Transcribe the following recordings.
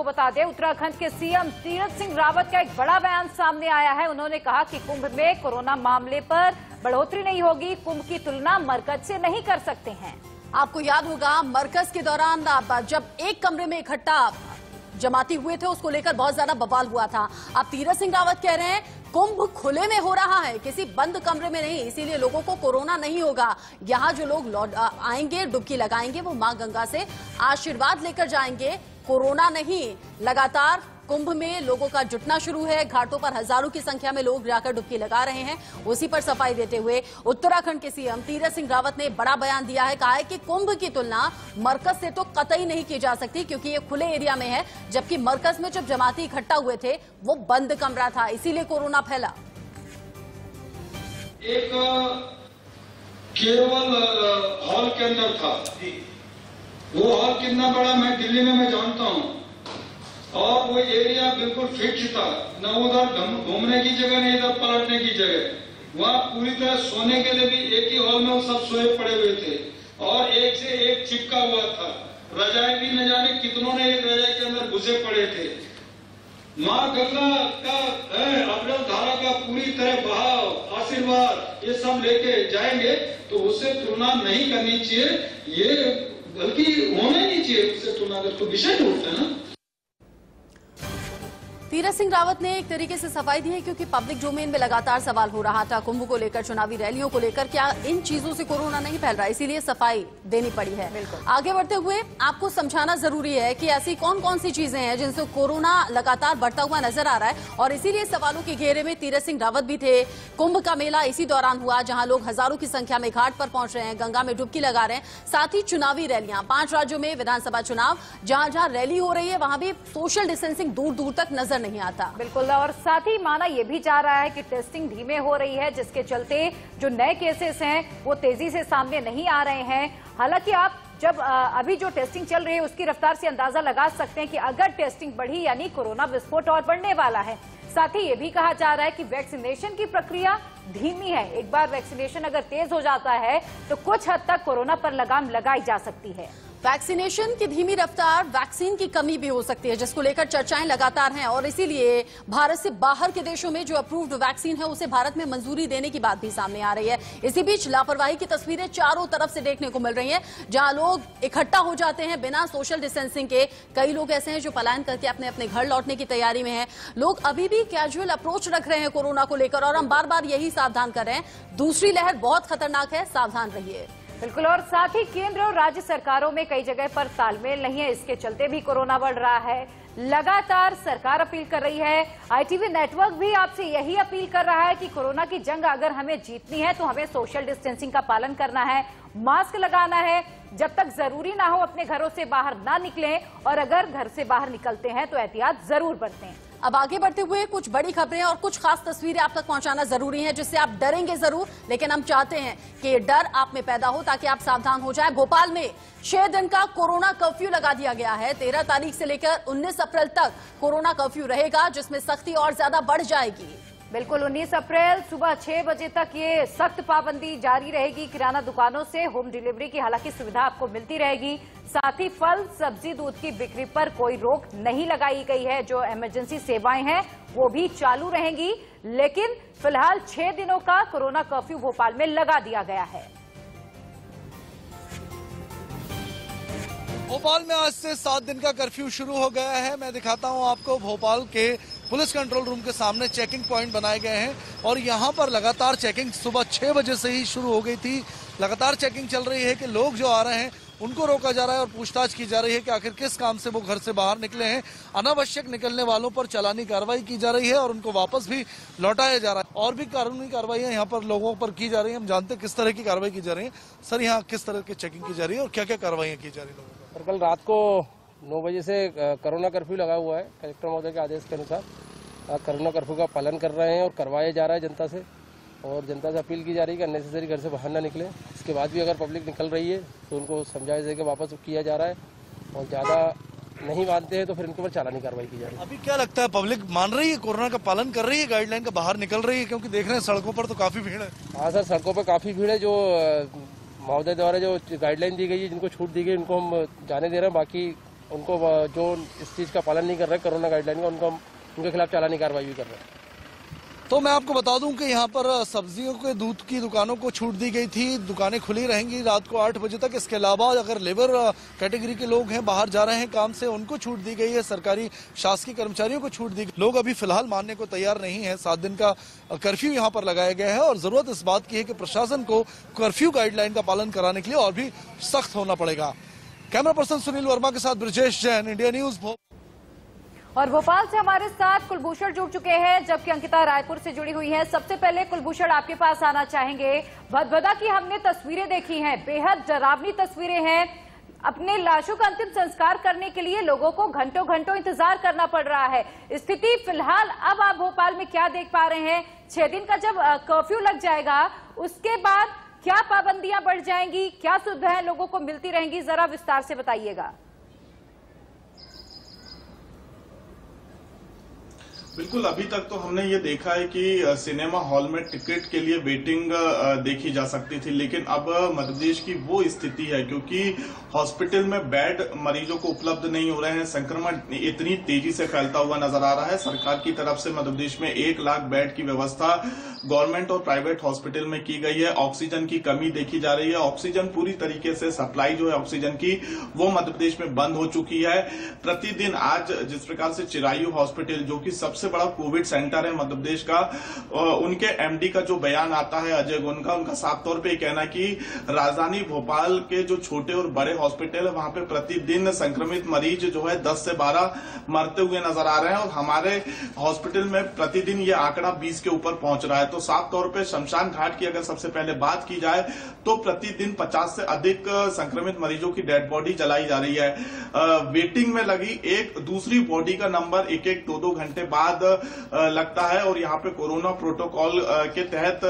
आपको बता दें, उत्तराखंड के सीएम तीरथ सिंह रावत का एक बड़ा बयान सामने आया है। उन्होंने कहा कि कुंभ में कोरोना मामले पर बढ़ोतरी नहीं होगी, कुंभ की तुलना मरकज से नहीं कर सकते हैं। आपको याद होगा, मरकज के दौरान जब एक कमरे में इकट्ठा जमाती हुए थे, उसको लेकर बहुत ज़्यादा बवाल हुआ था। अब तीरथ सिंह रावत कह रहे हैं, कुंभ खुले में हो रहा है, किसी बंद कमरे में नहीं, इसीलिए लोगों को कोरोना नहीं होगा। यहाँ जो लोग आएँगे, डुबकी लगाएँगे, वो माँ गंगा से आशीर्वाद लेकर जाएँगे। कोरोना नहीं लगातार कुंभ में लोगों का जुटना शुरू है। घाटों पर हज़ारों की संख्या में लोग जाकर डुबकी लगा रहे हैं। उसी पर सफ़ाई देते हुए उत्तराखंड के सीएम तीरथ सिंह रावत ने बड़ा बयान दिया है। कहा है कि कुंभ की तुलना मरकज से तो कतई नहीं की जा सकती क्योंकि ये खुले एरिया में है। जबकि मरकज में जब जमाती इकट्ठा हुए थे वो बंद कमरा था। इसीलिए कोरोना फैला। एक केवल हॉल के अंदर था। वो हॉल कितना बड़ा मैं दिल्ली में, मैं जानता हूँ। और वो एरिया बिल्कुल फिक्स था। न उधर घूमने की जगह नहीं, इधर पलटने की जगह। वहाँ पूरी तरह सोने के लिए भी एक ही हॉल में सब सोए पड़े हुए थे। और एक से एक चिपका हुआ था। रजाई भी न जाने कितनों ने एक रजाई के अंदर घुसे पड़े थे। माँ गंगा का अप्रैल धारा का पूरी तरह बहाव, आशीर्वाद, ये सब लेके जाएँगे तो उससे तुलना नहीं करनी चाहिए। ये बल्कि होना नहीं चाहिए उससे तुलना अगर कोई विषय ढूंढते है ना तीरथ सिंह रावत ने एक तरीके से सफ़ाई दी है क्योंकि पब्लिक डोमेन में लगातार सवाल हो रहा था। कुंभ को लेकर चुनावी रैलियों को लेकर क्या इन चीज़ों से कोरोना नहीं फैल रहा? इसीलिए सफ़ाई देनी पड़ी है। आगे बढ़ते हुए आपको समझाना ज़रूरी है कि ऐसी कौन कौन सी चीज़ें हैं जिनसे कोरोना लगातार बढ़ता हुआ नज़र आ रहा है और इसीलिए सवालों के घेरे में तीरथ सिंह रावत भी थे। कुंभ का मेला इसी दौरान हुआ जहाँ लोग हज़ारों की संख्या में घाट पर पहुँच रहे हैं गंगा में डुबकी लगा रहे हैं साथ ही चुनावी रैलियाँ। पाँच राज्यों में विधानसभा चुनाव जहाँ जहाँ रैली हो रही है वहाँ भी सोशल डिस्टेंसिंग दूर दूर तक नज़र नहीं आता। बिल्कुल, और साथ ही माना यह भी जा रहा है कि टेस्टिंग धीमे हो रही है, जिसके चलते जो नए केसेस हैं, वो तेज़ी से सामने नहीं आ रहे हैं। हालाँकि आप जब अभी जो टेस्टिंग चल रही है, उसकी रफ्तार से अंदाज़ा लगा सकते हैं कि अगर टेस्टिंग बढ़ी, यानी कोरोना विस्फोट और बढ़ने वाला है। साथ ही ये भी कहा जा रहा है कि वैक्सीनेशन की प्रक्रिया धीमी है। एक बार वैक्सीनेशन अगर तेज हो जाता है तो कुछ हद तक कोरोना पर लगाम लगाई जा सकती है। वैक्सीनेशन की धीमी रफ्तार वैक्सीन की कमी भी हो सकती है, जिसको लेकर चर्चाएँ लगातार हैं, और इसीलिए भारत से बाहर के देशों में जो अप्रूव्ड वैक्सीन है, उसे भारत में मंजूरी देने की बात भी सामने आ रही है। इसी बीच लापरवाही की तस्वीरें चारों तरफ़ से देखने को मिल रही है, जहाँ लोग इकट्ठा हो जाते हैं बिना सोशल डिस्टेंसिंग के। कई लोग ऐसे हैं जो पलायन करके अपने अपने घर लौटने की तैयारी में है। लोग अभी भी कैजुअल अप्रोच रख रहे हैं कोरोना को लेकर, और हम बार बार यही सावधान कर रहे हैं। दूसरी लहर बहुत खतरनाक है, सावधान रहिए। बिल्कुल, और साथ ही केंद्र और राज्य सरकारों में कई जगह पर तालमेल नहीं है। इसके चलते भी कोरोना बढ़ रहा है। लगातार सरकार अपील कर रही है। आईटीवी नेटवर्क भी आपसे यही अपील कर रहा है कि कोरोना की जंग अगर हमें जीतनी है तो हमें सोशल डिस्टेंसिंग का पालन करना है, मास्क लगाना है। जब तक ज़रूरी ना हो, अपने घरों से बाहर ना निकलें, और अगर घर से बाहर निकलते हैं तो एहतियात ज़रूर बरतें। अब आगे बढ़ते हुए कुछ बड़ी खबरें और कुछ खास तस्वीरें आप तक पहुंचाना ज़रूरी है, जिससे आप डरेंगे ज़रूर, लेकिन हम चाहते हैं कि डर आप में पैदा हो ताकि आप सावधान हो जाए। भोपाल में छह दिन का कोरोना कर्फ्यू लगा दिया गया है। तेरह तारीख से लेकर उन्नीस अप्रैल तक कोरोना कर्फ्यू रहेगा, जिसमें सख्ती और ज़्यादा बढ़ जाएगी। बिल्कुल 19 अप्रैल सुबह छह बजे तक ये सख्त पाबंदी जारी रहेगी किराना दुकानों से, होम डिलीवरी की हालाँकि सुविधा आपको मिलती रहेगी। साथ ही फल, सब्ज़ी, दूध की बिक्री पर कोई रोक नहीं लगाई गई है। जो इमरजेंसी सेवाएँ हैं, वो भी चालू रहेंगी। लेकिन फ़िलहाल छह दिनों का कोरोना कर्फ्यू भोपाल में लगा दिया गया है। भोपाल में आज से सात दिन का कर्फ्यू शुरू हो गया है। मैं दिखाता हूँ आपको भोपाल के पुलिस कंट्रोल रूम के सामने चेकिंग पॉइंट बनाए गए हैं और यहाँ पर लगातार चेकिंग सुबह छह बजे से ही शुरू हो गई थी। लगातार चेकिंग चल रही है कि लोग जो आ रहे हैं, उनको रोका जा रहा है और पूछताछ की जा रही है कि आखिर किस काम से वो घर से बाहर निकले हैं। अनावश्यक निकलने वालों पर चलानी कार्रवाई की जा रही है और उनको वापस भी लौटाया जा रहा है। और भी कानूनी कार्रवाई यहाँ पर लोगों पर की जा रही है। हम जानते हैं किस तरह की कार्रवाई की जा रही है। सर, यहाँ किस तरह की चेकिंग की जा रही है और क्या क्या कार्रवाई की जा रही है सर कल रात को नौ बजे से कोरोना कर्फ्यू लगा हुआ है। कलेक्टर महोदय के आदेश के अनुसार कोरोना कर्फ्यू का पालन कर रहे हैं और करवाया जा रहा है जनता से। और जनता से अपील की जा रही है कि अननेसेसरी घर से बाहर ना निकले। इसके बाद भी अगर पब्लिक निकल रही है तो उनको समझाया जाए कि वापस किया जा रहा है। और ज़्यादा नहीं मानते हैं तो फिर इनके ऊपर चालानी कार्रवाई की जा रही है। अभी क्या लगता है पब्लिक मान रही है कोरोना का पालन कर रही है गाइडलाइन का बाहर निकल रही है? क्योंकि देख रहे हैं सड़कों पर तो काफ़ी भीड़ है। हाँ सर सड़कों पर काफ़ी भीड़ है जो महोदय द्वारा जो गाइडलाइन दी गई है, जिनको छूट दी गई, उनको हम जाने दे रहे हैं। बाकी उनको जो इस चीज़ का पालन नहीं कर रहे कोरोना गाइडलाइन का, उनको हम, उनके खिलाफ चालानी कार्रवाई भी कर रहे हैं। तो मैं आपको बता दूँ कि यहाँ पर सब्जियों के, दूध की दुकानों को छूट दी गई थी। दुकानें खुली रहेंगी रात को आठ बजे तक। इसके अलावा अगर लेबर कैटेगरी के लोग हैं, बाहर जा रहे हैं काम से, उनको छूट दी गई है। सरकारी, शासकीय कर्मचारियों को छूट दी गई। लोग अभी फ़िलहाल मानने को तैयार नहीं है। सात दिन का कर्फ्यू यहाँ पर लगाया गया है और ज़रूरत इस बात की है कि प्रशासन को कर्फ्यू गाइडलाइन का पालन कराने के लिए और भी सख्त होना पड़ेगा। कैमरा पर्सन सुनील वर्मा के साथ ब्रजेश जैन, इंडिया न्यूज़ और भोपाल से हमारे साथ कुलभूषण जुड़ चुके हैं, जबकि अंकिता रायपुर से जुड़ी हुई है। सबसे पहले कुलभूषण आपके पास आना चाहेंगे। भदभदा की हमने तस्वीरें देखी हैं। बेहद डरावनी तस्वीरें हैं। अपने लाशों का अंतिम संस्कार करने के लिए लोगों को घंटों घंटों इंतज़ार करना पड़ रहा है। स्थिति फ़िलहाल अब आप भोपाल में क्या देख पा रहे हैं? छह दिन का जब कर्फ्यू लग जाएगा, उसके बाद क्या पाबंदियाँ बढ़ जाएँगी? क्या सुविधाएँ लोगों को मिलती रहेंगी? जरा विस्तार से बताइएगा। बिल्कुल अभी तक तो हमने ये देखा है कि सिनेमा हॉल में टिकट के लिए वेटिंग देखी जा सकती थी लेकिन अब अ, मध्य प्रदेश की वो स्थिति है क्योंकि हॉस्पिटल में बेड मरीजों को उपलब्ध नहीं हो रहे हैं संक्रमण इतनी तेज़ी से फैलता हुआ नज़र आ रहा है। सरकार की तरफ़ से मध्य प्रदेश में एक लाख बेड की व्यवस्था गवर्नमेंट और प्राइवेट हॉस्पिटल में की गई है। ऑक्सीजन की कमी देखी जा रही है। ऑक्सीजन पूरी तरीके से सप्लाई जो है ऑक्सीजन की वो मध्य प्रदेश में बंद हो चुकी है। प्रतिदिन आज जिस प्रकार से चिरायु हॉस्पिटल जो कि सबसे बड़ा कोविड सेंटर है मध्य प्रदेश का। उनके एमडी का जो बयान आता है अजय गुन का, उनका साफ़ तौर पे कहना कि राजधानी भोपाल के जो छोटे और बड़े हॉस्पिटल है, वहाँ पे प्रतिदिन संक्रमित मरीज़ जो है 10 से 12 मरते हुए नज़र आ रहे हैं और हमारे हॉस्पिटल में प्रतिदिन ये आंकड़ा 20 के ऊपर पहुँच रहा है। तो साफ़ तौर पर शमशान घाट की अगर सबसे पहले बात की जाए तो प्रतिदिन 50 से अधिक संक्रमित मरीजों की डेड बॉडी जलाई जा रही है। वेटिंग में लगी एक दूसरी बॉडी का नंबर एक एक दो दो घंटे बाद अ, लगता है और यहाँ पे कोरोना प्रोटोकॉल के तहत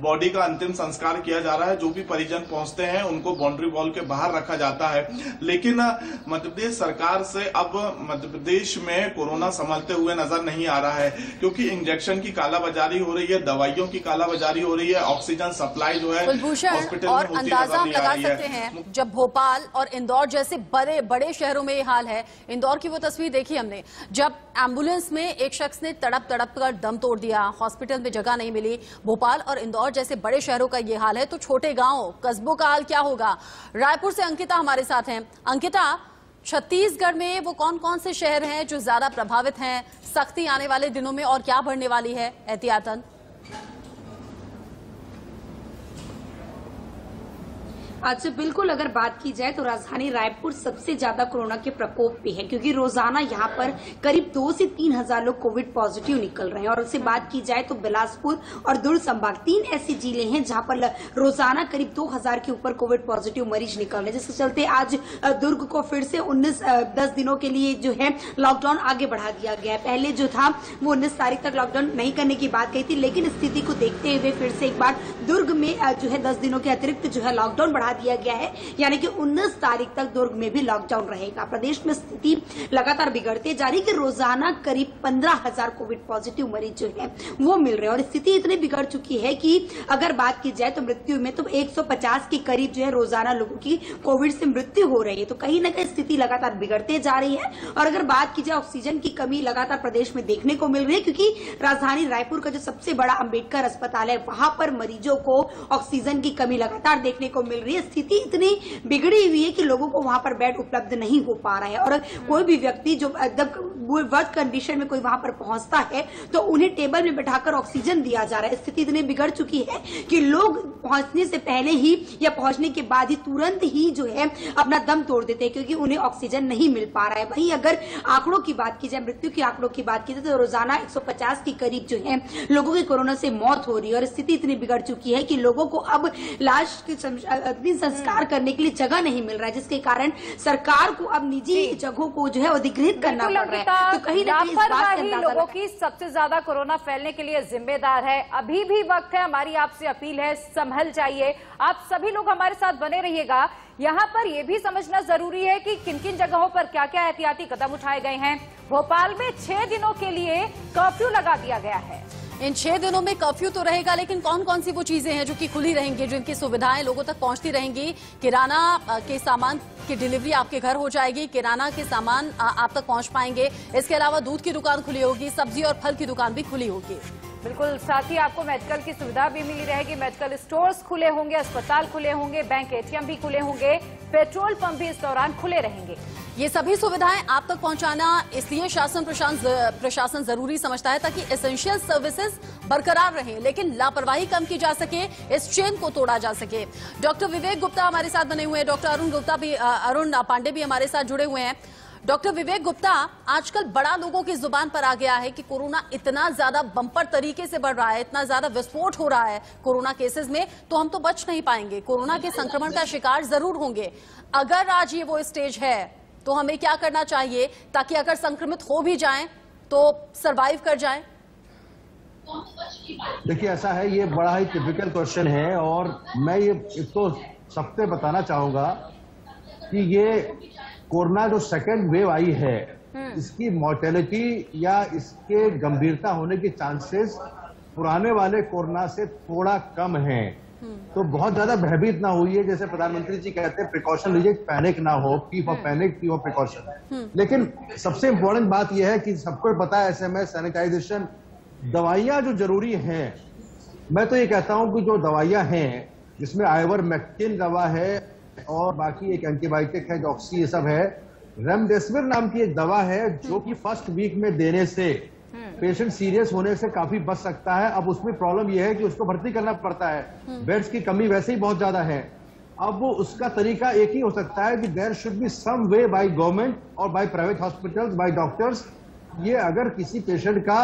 बॉडी का अंतिम संस्कार किया जा रहा है। जो भी परिजन पहुँचते हैं उनको बाउंड्री वॉल के बाहर रखा जाता है। लेकिन अ, मध्य प्रदेश सरकार से अब मध्य प्रदेश में कोरोना संभलते हुए नज़र नहीं आ रहा है। क्योंकि इंजेक्शन की कालाबाजारी हो रही है दवाइयों की कालाबाजारी हो रही है ऑक्सीजन सप्लाई जो है हॉस्पिटल और अंदाज़ा हम लगा सकते हैं जब भोपाल और इंदौर जैसे बड़े बड़े शहरों में ये हाल है इंदौर की वो तस्वीर देखी हमने जब एंबुलेंस में एक शख्स ने तड़प तड़प कर दम तोड़ दिया। हॉस्पिटल में जगह नहीं मिली। भोपाल और इंदौर जैसे बड़े शहरों का ये हाल है तो छोटे गाँव, कस्बों का हाल क्या होगा? रायपुर से अंकिता हमारे साथ हैं। अंकिता, छत्तीसगढ़ में वो कौन कौन से शहर हैं जो ज़्यादा प्रभावित हैं? सख्ती आने वाले दिनों में और क्या बढ़ने वाली है? एहतियातन। आज से बिल्कुल अगर बात की जाए तो राजधानी रायपुर सबसे ज़्यादा कोरोना के प्रकोप पे है, क्योंकि रोज़ाना यहाँ पर करीब दो से तीन हज़ार लोग कोविड पॉजिटिव निकल रहे हैं। और उससे बात की जाए तो बिलासपुर और दुर्ग संभाग तीन ऐसे ज़िले हैं जहाँ पर रोज़ाना करीब दो हज़ार के ऊपर कोविड पॉजिटिव मरीज़ निकल रहे हैं। जिसके चलते आज दुर्ग को फिर से उन्नीस दस दिनों के लिए जो है लॉकडाउन आगे बढ़ा दिया गया है। पहले जो था, वो उन्नीस तारीख तक लॉकडाउन नहीं करने की बात कही थी, लेकिन स्थिति को देखते हुए फिर से एक बार दुर्ग में जो है दस दिनों के अतिरिक्त जो है लॉकडाउन बढ़ा दिया गया है। यानी कि 19 तारीख तक दुर्ग में भी लॉकडाउन रहेगा। प्रदेश में स्थिति लगातार बिगड़ते जा रही कि रोज़ाना करीब पंद्रह हज़ार कोविड पॉजिटिव मरीज़ जो है, वो मिल रहे हैं। और स्थिति इतनी बिगड़ चुकी है कि अगर बात की जाए तो मृत्यु में तो 150 के करीब जो है रोज़ाना लोगों की कोविड से मृत्यु हो रही है। तो कहीं ना कहीं स्थिति लगातार बिगड़ते जा रही है। और अगर बात की जाए ऑक्सीजन की कमी लगातार प्रदेश में देखने को मिल रही है, क्योंकि राजधानी रायपुर का जो सबसे बड़ा अंबेडकर अस्पताल है, वहाँ पर मरीजों को ऑक्सीजन की कमी लगातार देखने को मिल रही है। स्थिति इतनी बिगड़ी हुई है कि लोगों को वहाँ पर बेड उपलब्ध नहीं हो पा रहा है। और कोई भी व्यक्ति जो एकदम वर्क कंडीशन में कोई वहाँ पर पहुँचता है तो उन्हें टेबल में बैठाकर ऑक्सीजन दिया जा रहा है। स्थिति इतनी बिगड़ चुकी है कि लोग पहुँचने से पहले ही या पहुँचने के बाद ही तुरंत ही जो है अपना दम तोड़ देते हैं क्योंकि उन्हें ऑक्सीजन नहीं मिल पा रहा है। वहीं अगर आंकड़ों की बात की जाए मृत्यु के आंकड़ों की बात की जाए तो रोज़ाना 150 के करीब जो है लोगों की कोरोना से मौत हो रही है। और स्थिति इतनी बिगड़ चुकी है कि लोगों को अब लाश के अंतिम संस्कार करने के लिए जगह नहीं मिल रहा है जिसके कारण सरकार को अब निजी जगहों को जो है अधिग्रहित करना पड़ रहा है। तो कहीं ना कहीं लोगों की सबसे ज़्यादा कोरोना फैलने के लिए जिम्मेदार है। अभी भी वक्त है हमारी आपसे अपील है संभल जाइए। आप सभी लोग हमारे साथ बने रहिएगा। यहाँ पर यह भी समझना ज़रूरी है कि किन किन जगहों पर क्या क्या एहतियाती कदम उठाए गए हैं। भोपाल में छह दिनों के लिए कर्फ्यू लगा दिया गया है। इन छह दिनों में कर्फ्यू तो रहेगा, लेकिन कौन कौन सी वो चीज़ें हैं जो कि खुली रहेंगी, जिनकी सुविधाएँ लोगों तक पहुँचती रहेंगी? किराना के सामान की डिलीवरी आपके घर हो जाएगी, किराना के सामान आप तक पहुँच पाएँगे। इसके अलावा दूध की दुकान खुली होगी, सब्ज़ी और फल की दुकान भी खुली होगी। बिल्कुल, साथ ही आपको मेडिकल की सुविधा भी मिली रहेगी। मेडिकल स्टोर्स खुले होंगे, अस्पताल खुले होंगे, बैंक एटीएम भी खुले होंगे, पेट्रोल पंप भी इस दौरान खुले रहेंगे। ये सभी सुविधाएँ आप तक पहुंचाना इसलिए शासन प्रशासन प्रशासन ज़रूरी समझता है ताकि एसेंशियल सर्विसेज़ बरकरार रहें, लेकिन लापरवाही कम की जा सके, इस चेन को तोड़ा जा सके। डॉक्टर विवेक गुप्ता हमारे साथ बने हुए हैं। डॉक्टर अरुण गुप्ता भी अरुण पांडे भी हमारे साथ जुड़े हुए हैं। डॉक्टर विवेक गुप्ता, आजकल बड़ा लोगों की ज़ुबान पर आ गया है कि कोरोना इतना ज़्यादा बम्पर तरीके से बढ़ रहा है, इतना ज़्यादा विस्फोट हो रहा है कोरोना केसेस में तो हम तो बच नहीं पाएँगे। कोरोना के संक्रमण का शिकार ज़रूर होंगे। अगर आज ये वो स्टेज है तो हमें क्या करना चाहिए ताकि अगर संक्रमित हो भी जाए तो सर्वाइव कर जाए? देखिए, ऐसा है, ये बड़ा ही टिपिकल क्वेश्चन है और मैं ये, एक तो सबसे बताना चाहूँगा कि ये कोरोना जो सेकेंड वेव आई है इसकी मोर्टेलिटी या इसके गंभीरता होने के चांसेस पुराने वाले कोरोना से थोड़ा कम है। तो बहुत ज़्यादा भयभीत ना हुई है जैसे प्रधानमंत्री जी कहते हैं प्रिकॉशन लीजिए पैनिक ना हो P for panic P for precaution लेकिन सबसे इंपॉर्टेंट बात यह है कि सबको पता है एसएमएस सैनिटाइजेशन दवाइयाँ जो ज़रूरी हैं मैं तो ये कहता हूँ कि जो दवाइयाँ हैं जिसमें आइवरमेक्टिन दवा है और बाकी एक एंटीबायोटिक है डॉक्सी ये सब है। रेमडेसिविर नाम की एक दवा है जो कि फ़र्स्ट वीक में देने से पेशेंट सीरियस होने से काफ़ी बच सकता है। अब उसमें प्रॉब्लम यह है कि उसको भर्ती करना पड़ता है। बेड्स की कमी वैसे ही बहुत ज़्यादा है। अब वो उसका तरीका एक ही हो सकता है कि there should be some way by government और by private hospitals by doctors ये अगर किसी पेशेंट का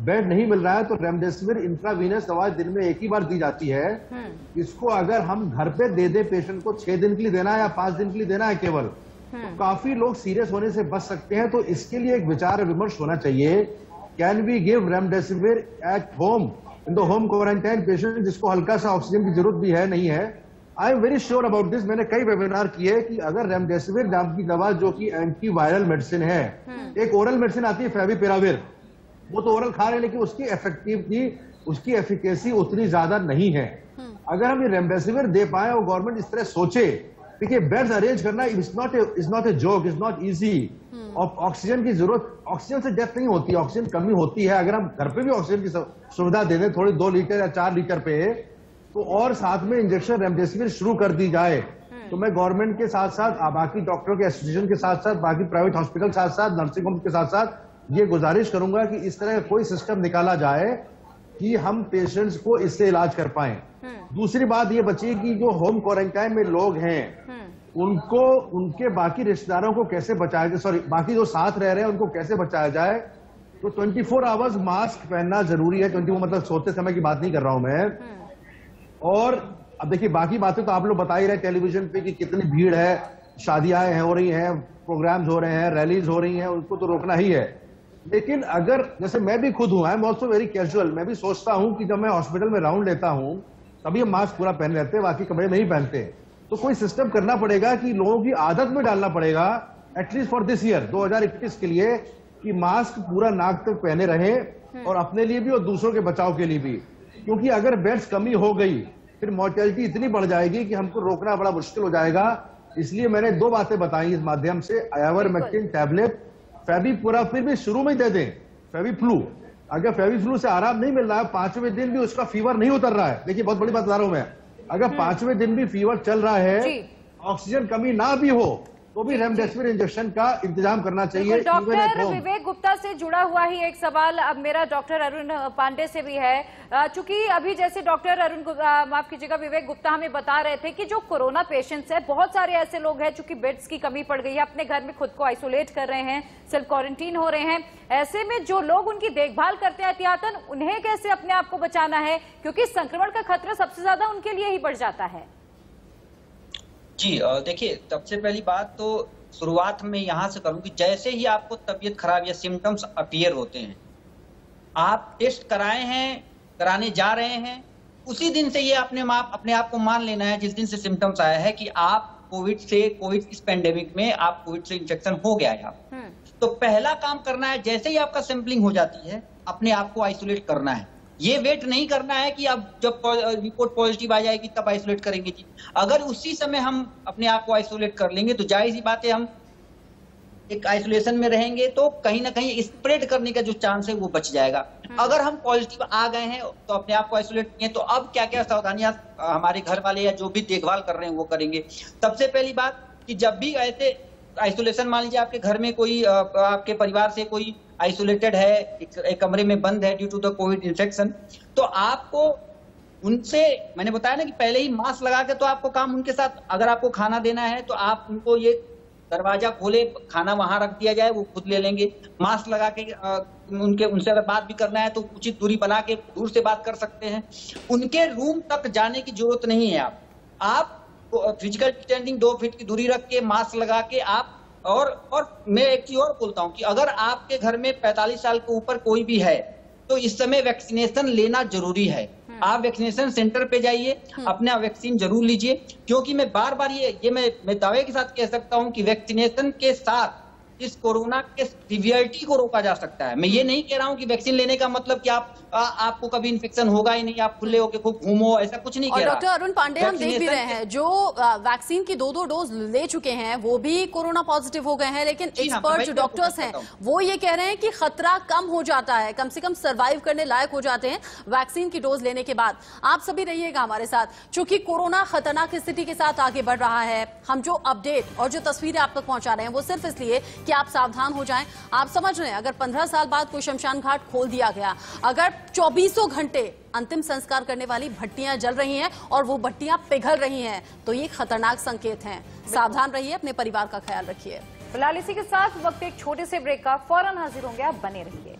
बेड नहीं मिल रहा है तो रेमडेसिविर इंट्रावीनस दवा दिन में एक ही बार दी जाती है। इसको अगर हम घर पे दे दे पेशेंट को छह दिन के लिए देना है या पाँच दिन के लिए देना है केवल तो काफ़ी लोग सीरियस होने से बच सकते हैं। तो इसके लिए एक विचार विमर्श होना चाहिए can we give remdesivir at home in the home quarantine patient जिसको हल्का सा ऑक्सीजन की ज़रूरत भी है नहीं है। I am very sure about this मैंने कई वेबिनार किए कि अगर रेमडेसिविर नाम की दवा जो कि एंटी वायरल मेडिसिन है एक ओरल मेडिसिन आती है फेविपिराविर वो तो ओरल खा रहे हैं लेकिन उसकी इफेक्टिवली उसकी एफिकेसी उतनी ज़्यादा नहीं है। अगर हम ये रेमडेसिविर दे पाए और गवर्नमेंट इस तरह सोचे देखिए बेड्स अरेंज करना is not is not a joke is not easy और ऑक्सीजन की ज़रूरत ऑक्सीजन से डेथ नहीं होती ऑक्सीजन कमी होती है। अगर हम घर पे भी ऑक्सीजन की सुविधा दे दें थोड़ी दो लीटर या चार लीटर पे तो और साथ में इंजेक्शन रेमडेसिविर शुरू कर दी जाए। तो मैं गवर्नमेंट के साथ साथ बाकी डॉक्टरों के एसोसिएशन के साथ साथ बाकी प्राइवेट हॉस्पिटल साथ साथ नर्सिंग होम के साथ साथ ये गुजारिश करूँगा कि इस तरह का कोई सिस्टम निकाला जाए कि हम पेशेंट्स को इससे इलाज कर पाए। दूसरी बात ये बची कि जो होम क्वारंटाइन में लोग हैं उनको उनके बाकी रिश्तेदारों को कैसे बचाया जाए सॉरी बाकी जो साथ रह रहे हैं उनको कैसे बचाया जाए? तो 24 फोर आवर्स मास्क पहनना ज़रूरी है। 24 मतलब सोते समय की बात नहीं कर रहा हूँ मैं। और अब देखिए बाकी बातें तो आप लोग बता ही रहे टेलीविज़न पे कि कितनी भीड़ है शादियाँ हो रही हैं प्रोग्राम्स हो रहे हैं रैलीज हो रही हैं उनको तो रोकना ही है। लेकिन अगर जैसे मैं भी खुद हूँ I am also very casual मैं भी सोचता हूँ कि जब मैं हॉस्पिटल में राउंड लेता हूँ तभी हम मास्क पूरा पहन लेते हैं बाकी कपड़े नहीं पहनते। तो कोई सिस्टम करना पड़ेगा कि लोगों की आदत में डालना पड़ेगा एटलीस्ट फॉर दिस ईयर 2021 के लिए कि मास्क पूरा नाक तक पहने रहे और अपने लिए भी और दूसरों के बचाव के लिए भी। क्योंकि अगर बेड्स कमी हो गई फिर मोर्टेलिटी इतनी बढ़ जाएगी कि हमको रोकना बड़ा मुश्किल हो जाएगा। इसलिए मैंने दो बातें बताई इस माध्यम से आयावरमेक्टिन टैबलेट फेबी पूरा फिर भी शुरू में ही दे दें फेबी फ्लू अगर फेबी फ्लू से आराम नहीं मिल रहा है पाँचवें दिन भी उसका फीवर नहीं उतर रहा है देखिए बहुत बड़ी बात बता रहा हूँ मैं अगर पाँचवें दिन भी फीवर चल रहा है ऑक्सीजन कमी ना भी हो तो भी रेमडेसिविर इंजेक्शन का इंतज़ाम करना चाहिए डॉक्टर विवेक गुप्ता से जुड़ा हुआ ही एक सवाल अब मेरा डॉक्टर अरुण पांडे से भी है। चूँकि अभी जैसे डॉक्टर अरुण माफ़ कीजिएगा विवेक गुप्ता हमें बता रहे थे कि जो कोरोना पेशेंट्स है बहुत सारे ऐसे लोग हैं चूँकि बेड्स की कमी पड़ गई है अपने घर में खुद को आइसोलेट कर रहे हैं सेल्फ क्वारंटीन हो रहे हैं। ऐसे में जो लोग उनकी देखभाल करते हैं एहतियातन उन्हें कैसे अपने आप को बचाना है? क्योंकि संक्रमण का खतरा सबसे ज़्यादा उनके लिए ही बढ़ जाता है। जी देखिए सबसे पहली बात तो शुरुआत में यहाँ से करूँ कि जैसे ही आपको तबीयत खराब या सिम्टम्स अपियर होते हैं आप टेस्ट कराए हैं कराने जा रहे हैं उसी दिन से ये अपने आप अपने आप को मान लेना है जिस दिन से सिम्टम्स आया है कि आप कोविड से कोविड इस पेंडेमिक में आप कोविड से इंफेक्शन हो गया है आप। तो पहला काम करना है जैसे ही आपका सैंपलिंग हो जाती है अपने आप को आइसोलेट करना है। ये वेट नहीं करना है कि अब जब रिपोर्ट पॉजिटिव आ जाएगी तब आइसोलेट करेंगे जी। अगर उसी समय हम अपने आप को आइसोलेट कर लेंगे तो ज़ाहिर सी बात है हम एक आइसोलेशन में रहेंगे तो कहीं ना कहीं स्प्रेड करने का जो चांस है वो बच जाएगा। अगर हम पॉजिटिव आ गए हैं तो अपने आप को आइसोलेट किए तो अब क्या क्या सावधानियाँ हमारे घर वाले या जो भी देखभाल कर रहे हैं वो करेंगे। सबसे पहली बात कि जब भी ऐसे आइसोलेशन मान लीजिए आपके घर में कोई आपके परिवार से कोई आइसोलेटेड है एक, एक कमरे में बंद है due to the COVID infection तो आपको उनसे मैंने बताया ना कि पहले ही मास्क लगा के तो आपको काम उनके साथ अगर आपको खाना देना है तो आप उनको ये दरवाज़ा खोले खाना वहाँ रख दिया जाए वो खुद ले लेंगे। मास्क लगा के उनके उनसे अगर बात भी करना है तो उचित दूरी बना के दूर से बात कर सकते हैं। उनके रूम तक जाने की ज़रूरत नहीं है आप। आप फ़िज़िकल डिस्टेंसिंग दो फीट की दूरी रख के मास्क लगा के आप और और मैं एक चीज़ और बोलता हूँ कि अगर आपके घर में 45 साल के ऊपर कोई भी है तो इस समय वैक्सीनेशन लेना ज़रूरी है। आप वैक्सीनेशन सेंटर पे जाइए अपना वैक्सीन ज़रूर लीजिए क्योंकि मैं बार बार ये ये मैं मैं दावे के साथ कह सकता हूँ कि वैक्सीनेशन के साथ इस कोरोना के सिवियरिटी को रोका जा सकता है। मैं ये नहीं कह रहा हूँ कि वैक्सीन लेने का मतलब कि आप आ, आपको कभी इन्फेक्शन होगा ही नहीं आप खुले होकर खूब घूमो ऐसा कुछ नहीं कह रहा। डॉक्टर अरुण पांडे हम देख भी रहे हैं जो वैक्सीन की दो दो डोज ले चुके हैं वो भी कोरोना पॉजिटिव हो गए हैं लेकिन हाँ, एक्सपर्ट जो डॉक्टर्स हैं वो ये कह रहे हैं कि खतरा कम हो जाता है कम से कम सर्वाइव करने लायक हो जाते हैं वैक्सीन की डोज लेने के बाद। आप सभी रहिएगा हमारे साथ चूँकि कोरोना खतरनाक स्थिति के साथ आगे बढ़ रहा है हम जो अपडेट और जो तस्वीरें आप तक पहुँचा रहे हैं वो सिर्फ़ इसलिए कि आप सावधान हो जाएँ। आप समझ रहे हैं अगर 15 साल बाद कोई शमशान घाट खोल दिया गया अगर चौबीसों घंटे अंतिम संस्कार करने वाली भट्टियाँ जल रही हैं और वो भट्टियाँ पिघल रही हैं तो ये खतरनाक संकेत हैं। सावधान रहिए अपने परिवार का ख्याल रखिए। फ़िलहाल इसी के साथ वक्त एक छोटे से ब्रेक का फ़ौरन हाजिर होंगे आप बने रहिए।